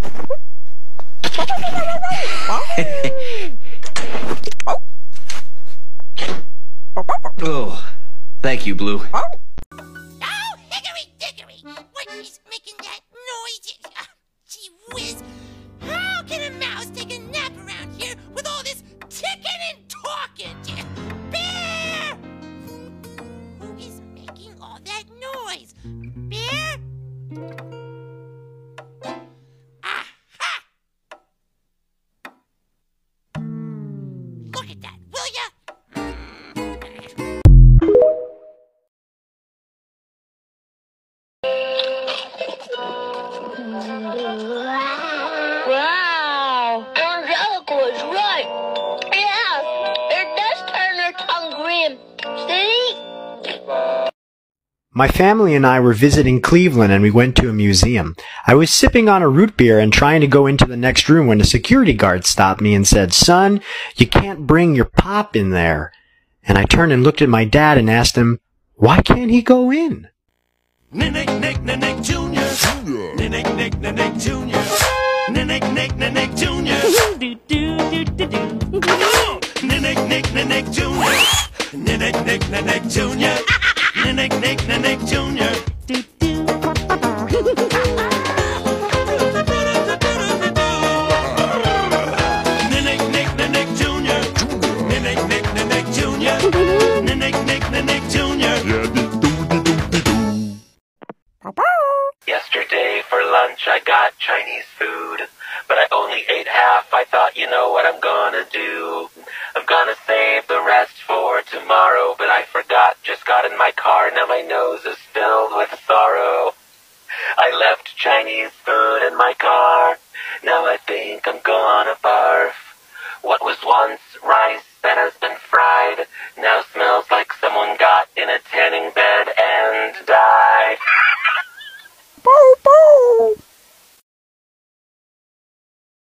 oh, thank you, Blue. Oh. Wow! Angelica was right. Yeah, it does turn her tongue green. See? My family and I were visiting Cleveland and we went to a museum. I was sipping on a root beer and trying to go into the next room when a security guard stopped me and said, Son, you can't bring your pop in there. And I turned and looked at my dad and asked him, Why can't he go in? Nick, Nick, Nick, Nick Jr. Nick, Nick, Nick, Nick Jr. Nick, Nick, Nick, Nick Jr. Come on! Nick, Nick, Nick, Nick Jr. Nick, Nick, Nick, Nick Jr. Nick, Nick, Nick, Nick Jr. Yesterday for lunch I got Chinese food, but I only ate half. I thought, you know what I'm gonna do? I'm gonna save the rest for tomorrow, but I forgot. Just got in my car, now my nose is filled with sorrow. I left Chinese food in my car. Now I think I'm gonna barf. What was once rice that has been fried now smells like